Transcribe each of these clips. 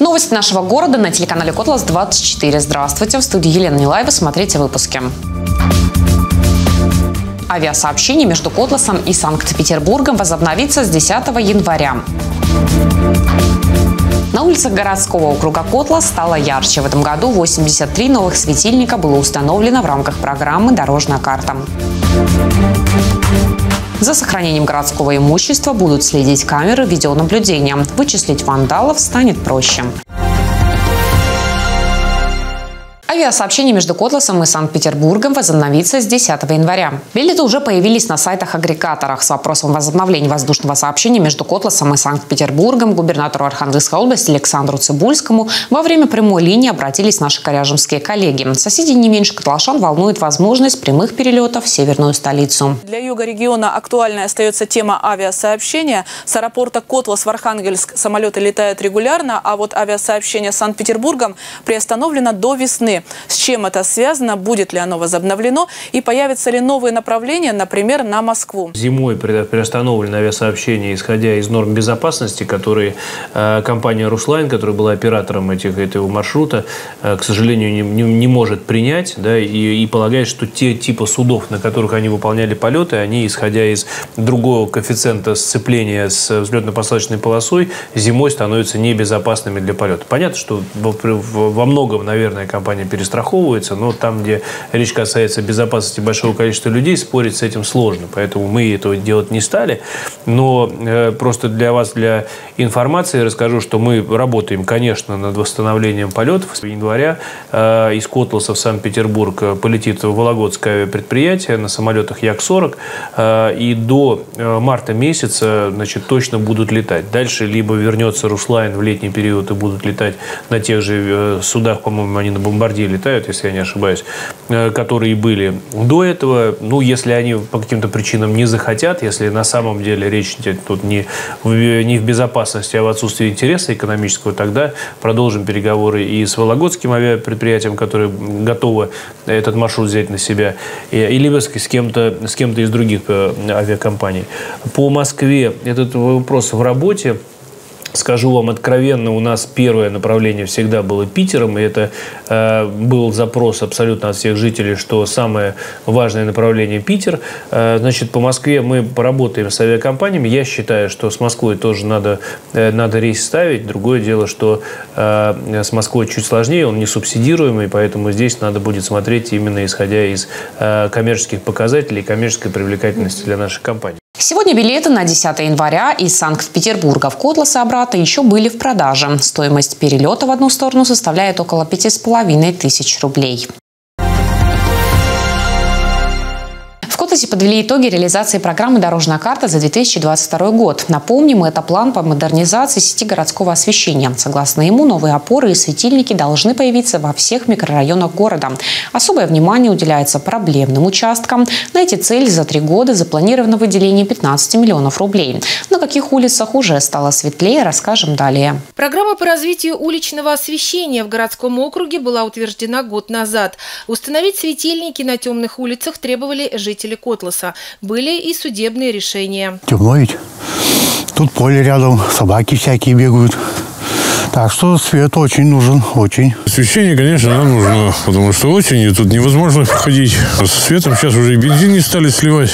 Новости нашего города на телеканале Котлас 24. Здравствуйте, в студии Елена Нилаева. Смотрите выпуски. Авиасообщение между Котласом и Санкт-Петербургом возобновится с 10 января. На улицах городского округа Котла стало ярче. В этом году 83 новых светильника было установлено в рамках программы «Дорожная карта». За сохранением городского имущества будут следить камеры видеонаблюдения. Вычислить вандалов станет проще. Авиасообщение между Котласом и Санкт-Петербургом возобновится с 10 января. Билеты уже появились на сайтах-агрегаторах. С вопросом возобновления воздушного сообщения между Котласом и Санкт-Петербургом губернатору Архангельской области Александру Цибульскому во время прямой линии обратились наши коряжемские коллеги. Соседей не меньше котлашан волнует возможность прямых перелетов в северную столицу. Для юга региона актуальной остается тема авиасообщения. С аэропорта Котлас в Архангельск самолеты летают регулярно, а вот авиасообщение с Санкт-Петербургом приостановлено до весны. С чем это связано, будет ли оно возобновлено и появятся ли новые направления, например, на Москву? Зимой приостановлено авиасообщение, исходя из норм безопасности, которые э, компания «Руслайн», которая была оператором этих, этого маршрута, э, к сожалению, не, не, не может принять да, и, и полагает, что те типы судов, на которых они выполняли полеты, они, исходя из другого коэффициента сцепления с взлетно-посадочной полосой, зимой становятся небезопасными для полета. Понятно, что во многом, наверное, компания перестраховывается, но там, где речь касается безопасности большого количества людей, спорить с этим сложно. Поэтому мы этого делать не стали. Но э, просто для вас, для информации расскажу, что мы работаем, конечно, над восстановлением полетов. С января э, из Котласа в Санкт-Петербург полетит Вологодское предприятие на самолетах Як-40. Э, и до э, марта месяца значит, точно будут летать. Дальше либо вернется Руслайн в летний период и будут летать на тех же э, судах, по-моему, они на бомбардире России летают, если я не ошибаюсь, э, которые были до этого. Ну, если они по каким-то причинам не захотят, если на самом деле речь тут не в, не в безопасности, а в отсутствии интереса экономического, тогда продолжим переговоры и с Вологодским авиапредприятием, которое готово этот маршрут взять на себя, и, либо с, с кем-то с кем-то из других э, авиакомпаний. По Москве этот вопрос в работе. Скажу вам откровенно, у нас первое направление всегда было Питером, и это э, был запрос абсолютно от всех жителей, что самое важное направление Питер. Э, значит, по Москве мы поработаем с авиакомпаниями. Я считаю, что с Москвой тоже надо, э, надо рейс ставить. Другое дело, что э, с Москвой чуть сложнее, он не субсидируемый, поэтому здесь надо будет смотреть именно исходя из э, коммерческих показателей, коммерческой привлекательности для наших компаний. Сегодня билеты на 10 января из Санкт-Петербурга в Котлас и обратно еще были в продаже. Стоимость перелета в одну сторону составляет около 5,5 тысяч рублей. Кутази подвели итоги реализации программы «Дорожная карта» за 2022 год. Напомним, это план по модернизации сети городского освещения. Согласно ему, новые опоры и светильники должны появиться во всех микрорайонах города. Особое внимание уделяется проблемным участкам. На эти цели за три года запланировано выделение 15 миллионов рублей. На каких улицах уже стало светлее, расскажем далее. Программа по развитию уличного освещения в городском округе была утверждена год назад. Установить светильники на темных улицах требовали жители Котласа. Были и судебные решения. Темно ведь. Тут поле рядом, собаки всякие бегают. Так что свет очень нужен, очень. Освещение, конечно, нам нужно, потому что осенью тут невозможно ходить. Со светом сейчас уже и бензин не стали сливать.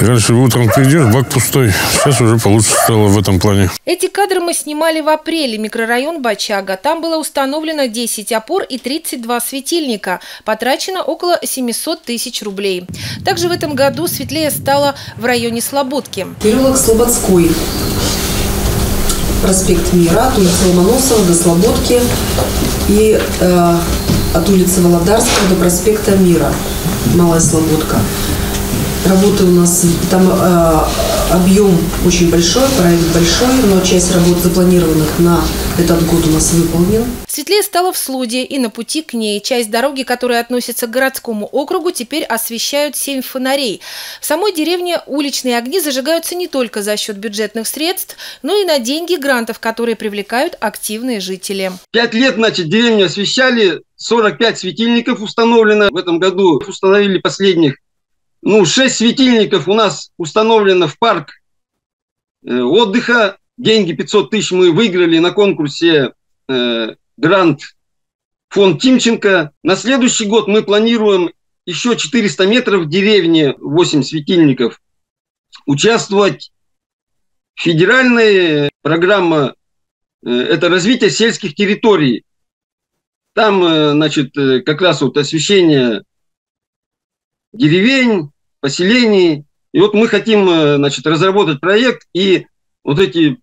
Раньше утром придешь, бак пустой. Сейчас уже получше стало в этом плане. Эти кадры мы снимали в апреле. Микрорайон Бачага. Там было установлено 10 опор и 32 светильника. Потрачено около 700 тысяч рублей. Также в этом году светлее стало в районе Слободки. Переулок Слободской. Проспект Мира, от улицы Ломоносова до Слободки и э, от улицы Володарского до проспекта Мира, Малая Слободка. Работы у нас там э, объем очень большой, проект большой, но часть работ запланированных на этот год у нас выполнен. Светлее стало в Слуде и на пути к ней. Часть дороги, которая относится к городскому округу, теперь освещают семь фонарей. В самой деревне уличные огни зажигаются не только за счет бюджетных средств, но и на деньги грантов, которые привлекают активные жители. Пять лет, значит, деревню освещали, 45 светильников установлено. В этом году установили последних ну, шесть светильников у нас установлено в парк э, отдыха деньги 500 тысяч мы выиграли на конкурсе э, грант фонд Тимченко. На следующий год мы планируем еще 400 метров в деревне, 8 светильников, участвовать в федеральной программе э, это развитие сельских территорий. Там, э, значит, как раз вот освещение деревень, поселений. И вот мы хотим, значит, разработать проект и вот эти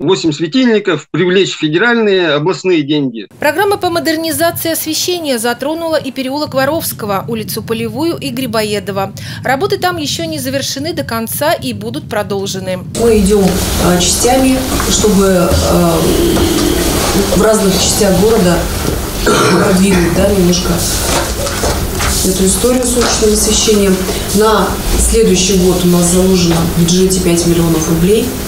8 светильников, привлечь федеральные, областные деньги. Программа по модернизации освещения затронула и переулок Воровского, улицу Полевую и Грибоедова. Работы там еще не завершены до конца и будут продолжены. Мы идем а, частями, чтобы а, в разных частях города продвинуть да, немножко эту историю с уличным освещением. На следующий год у нас заложено в бюджете 5 миллионов рублей –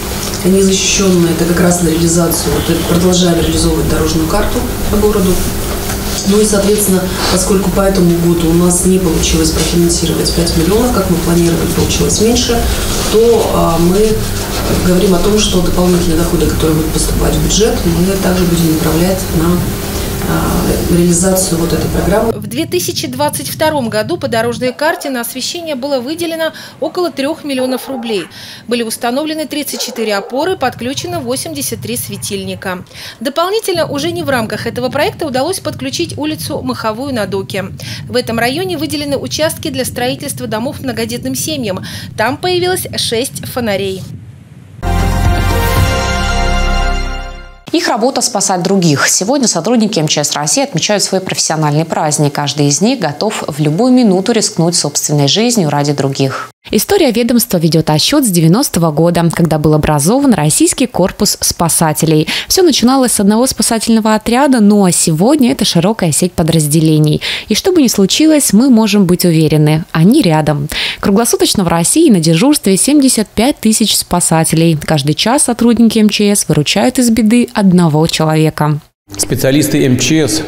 незащищенные, это как раз на реализацию, вот продолжаем реализовывать дорожную карту по городу. Ну и, соответственно, поскольку по этому году у нас не получилось профинансировать 5 миллионов, как мы планировали, получилось меньше, то а, мы говорим о том, что дополнительные доходы, которые будут поступать в бюджет, мы также будем направлять на реализацию вот этой программы. В 2022 году по дорожной карте на освещение было выделено около 3 миллионов рублей. Были установлены 34 опоры, подключено 83 светильника. Дополнительно уже не в рамках этого проекта удалось подключить улицу Маховую на Доке. В этом районе выделены участки для строительства домов многодетным семьям. Там появилось 6 фонарей. Их работа – спасать других. Сегодня сотрудники МЧС России отмечают свой профессиональный праздник. Каждый из них готов в любую минуту рискнуть собственной жизнью ради других. История ведомства ведет отсчет с 90-го года, когда был образован Российский корпус спасателей. Все начиналось с одного спасательного отряда, ну а сегодня это широкая сеть подразделений. И что бы ни случилось, мы можем быть уверены, они рядом. Круглосуточно в России на дежурстве 75 тысяч спасателей. Каждый час сотрудники МЧС выручают из беды одного человека. Специалисты МЧС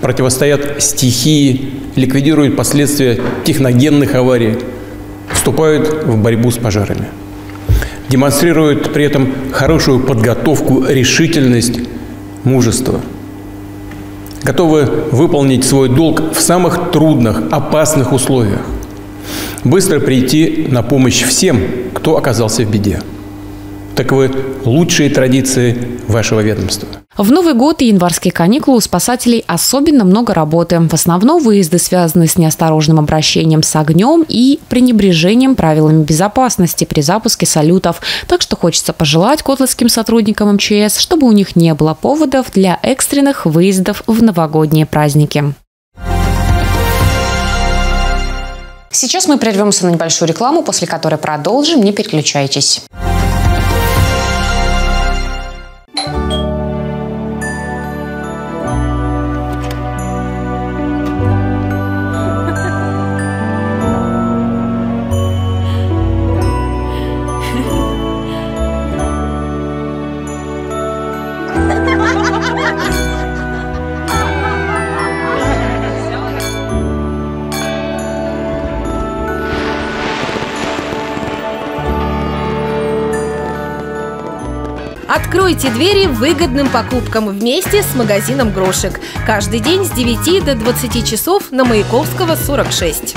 противостоят стихии, ликвидируют последствия техногенных аварий, вступают в борьбу с пожарами. Демонстрируют при этом хорошую подготовку, решительность, мужество. Готовы выполнить свой долг в самых трудных, опасных условиях. Быстро прийти на помощь всем, кто оказался в беде. Таковы лучшие традиции вашего ведомства. В Новый год и январские каникулы у спасателей особенно много работы. В основном выезды связаны с неосторожным обращением с огнем и пренебрежением правилами безопасности при запуске салютов. Так что хочется пожелать котловским сотрудникам МЧС, чтобы у них не было поводов для экстренных выездов в новогодние праздники. Сейчас мы прервемся на небольшую рекламу, после которой продолжим. Не переключайтесь. Откройте двери выгодным покупкам вместе с магазином «Грошек». Каждый день с 9 до 20 часов на Маяковского, 46.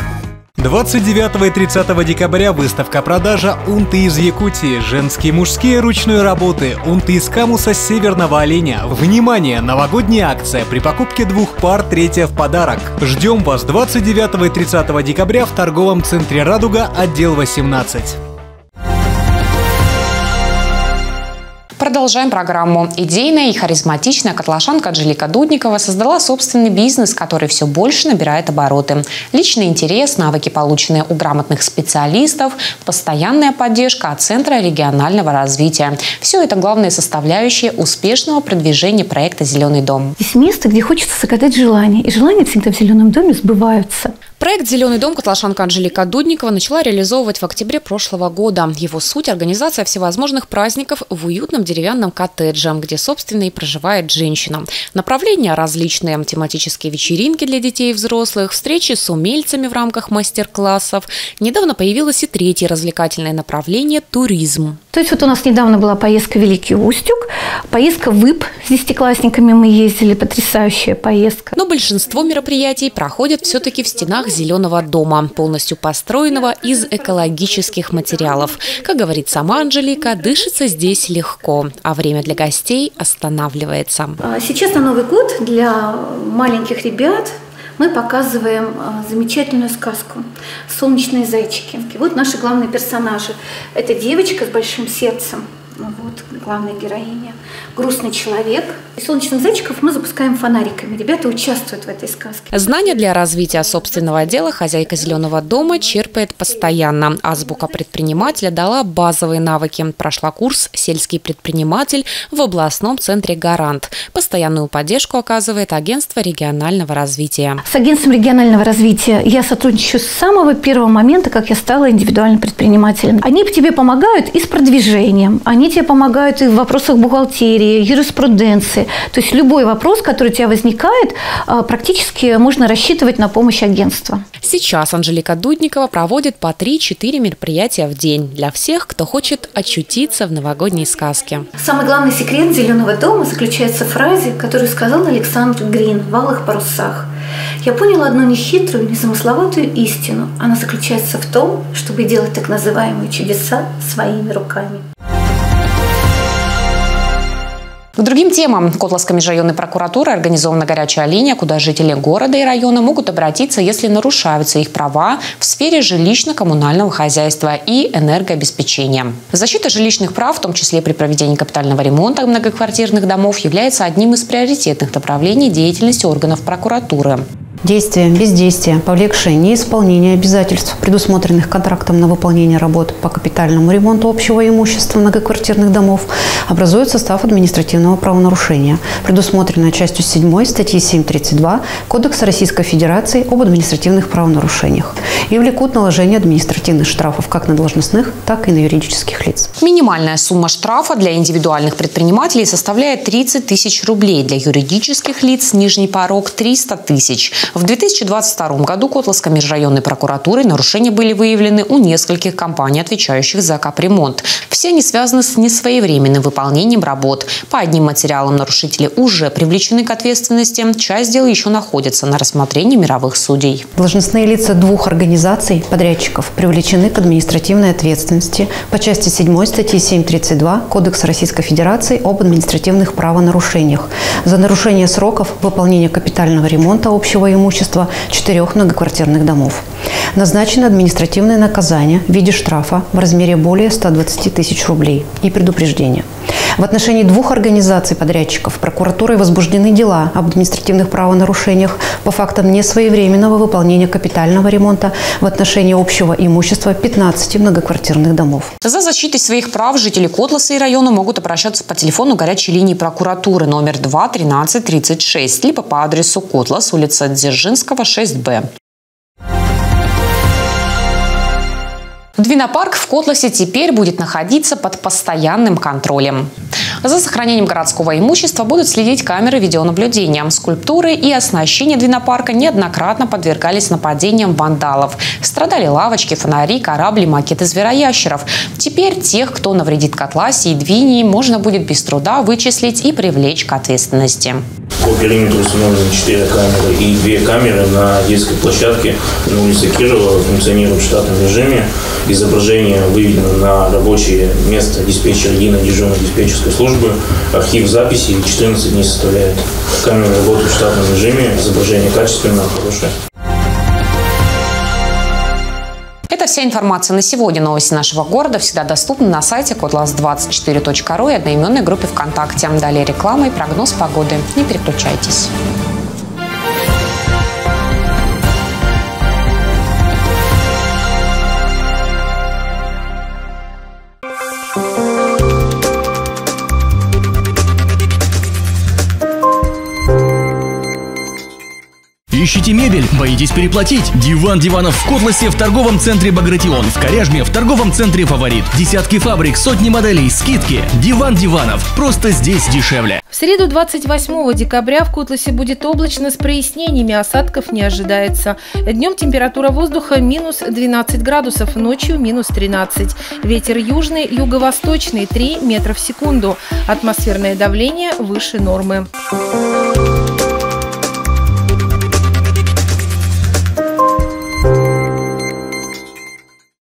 29 и 30 декабря выставка-продажа «Унты из Якутии». Женские мужские ручной работы. Унты из камуса северного оленя. Внимание! Новогодняя акция. При покупке двух пар третья в подарок. Ждем вас 29 и 30 декабря в торговом центре «Радуга», отдел 18. Продолжаем программу. Идейная и харизматичная котлашанка Анжелика Дудникова создала собственный бизнес, который все больше набирает обороты. Личный интерес, навыки, полученные у грамотных специалистов, постоянная поддержка от Центра регионального развития. Все это главные составляющие успешного продвижения проекта «Зеленый дом». Здесь место, где хочется загадать желания. И желания всегда в «Зеленом доме» сбываются. Проект «Зеленый дом» Котлашанка Анжелика Дудникова начала реализовывать в октябре прошлого года. Его суть – организация всевозможных праздников в уютном деревянном коттедже, где, собственно, и проживает женщина. Направления различные – тематические вечеринки для детей и взрослых, встречи с умельцами в рамках мастер-классов. Недавно появилось и третье развлекательное направление – туризм. То есть вот у нас недавно была поездка в Великий Устюг, поездка в ИП с десятиклассниками мы ездили, потрясающая поездка. Но большинство мероприятий проходят все-таки в стенах Зеленого дома, полностью построенного из экологических материалов. Как говорит сама Анжелика, дышится здесь легко, а время для гостей останавливается. А сейчас на Новый год для маленьких ребят мы показываем а, замечательную сказку «Солнечные зайчики». И вот наши главные персонажи. Это девочка с большим сердцем, вот, главная героиня, грустный человек. Солнечных зайчиков мы запускаем фонариками. Ребята участвуют в этой сказке. Знания для развития собственного дела хозяйка «Зеленого дома» черпает постоянно. Азбука предпринимателя дала базовые навыки. Прошла курс «Сельский предприниматель» в областном центре «Гарант». Постоянную поддержку оказывает агентство регионального развития. С агентством регионального развития я сотрудничаю с самого первого момента, как я стала индивидуальным предпринимателем. Они тебе помогают и с продвижением, они тебе помогают и в вопросах бухгалтерии, юриспруденции. То есть любой вопрос, который у тебя возникает, а, практически можно рассчитывать на помощь агентства. Сейчас Анжелика Дудникова проводит по 3-4 мероприятия в день для всех, кто хочет очутиться в новогодней сказке. Самый главный секрет «Зеленого дома» заключается в фразе, которую сказал Александр Грин в «Алых парусах». Я поняла одну нехитрую, незамысловатую истину. Она заключается в том, чтобы делать так называемые чудеса своими руками. К другим темам. Котловской межрайонной прокуратуры организована горячая линия, куда жители города и района могут обратиться, если нарушаются их права в сфере жилищно-коммунального хозяйства и энергообеспечения. Защита жилищных прав, в том числе при проведении капитального ремонта многоквартирных домов, является одним из приоритетных направлений деятельности органов прокуратуры. Действие, бездействие, повлекшее неисполнение обязательств, предусмотренных контрактом на выполнение работ по капитальному ремонту общего имущества многоквартирных домов, образует состав административного правонарушения, предусмотренное частью 7 статьи 732 Кодекса Российской Федерации об административных правонарушениях и влекут наложение административных штрафов как на должностных, так и на юридических лиц. Минимальная сумма штрафа для индивидуальных предпринимателей составляет 30 тысяч рублей, для юридических лиц нижний порог 300 тысяч. В 2022 году Котловской межрайонной прокуратурой нарушения были выявлены у нескольких компаний, отвечающих за капремонт. Все они связаны с несвоевременным выполнением работ. По одним материалам нарушители уже привлечены к ответственности. Часть дел еще находится на рассмотрении мировых судей. Должностные лица двух организаций подрядчиков привлечены к административной ответственности по части 7 статьи 732 Кодекса Российской Федерации об административных правонарушениях за нарушение сроков выполнения капитального ремонта общего имущества четырех многоквартирных домов. Назначено административное наказание в виде штрафа в размере более 120 тысяч рублей и предупреждения. В отношении двух организаций подрядчиков прокуратурой возбуждены дела об административных правонарушениях по фактам несвоевременного выполнения капитального ремонта в отношении общего имущества 15 многоквартирных домов. За защитой своих прав жители Котласа и района могут обращаться по телефону горячей линии прокуратуры номер 2 13 36 либо по адресу Котлас, улица Дзержинского, 6Б. Двинопарк в Котласе теперь будет находиться под постоянным контролем. За сохранением городского имущества будут следить камеры видеонаблюдения. Скульптуры и оснащение Двинопарка неоднократно подвергались нападениям вандалов. Страдали лавочки, фонари, корабли, макеты звероящеров. Теперь тех, кто навредит Котласе и Двинии, можно будет без труда вычислить и привлечь к ответственности. По периметру установлены 4 камеры и 2 камеры на детской площадке на улице Кирова функционируют в штатном режиме. Изображение выведено на рабочее место диспетчера единой дежурной диспетчерской службы. Архив записи 14 дней составляет. Камеры работают в штатном режиме, изображение качественное, хорошее. Вся информация на сегодня. Новости нашего города всегда доступны на сайте kotlas24.ru и одноименной группе ВКонтакте. Далее реклама и прогноз погоды. Не переключайтесь. Ищите мебель? Боитесь переплатить? Диван диванов в Котласе в торговом центре Багратион. В Коряжме в торговом центре Фаворит. Десятки фабрик, сотни моделей, скидки. Диван диванов. Просто здесь дешевле. В среду 28 декабря в Котласе будет облачно с прояснениями, осадков не ожидается. Днем температура воздуха минус 12 градусов, ночью минус 13. Ветер южный, юго-восточный 3 метра в секунду. Атмосферное давление выше нормы. Thank you.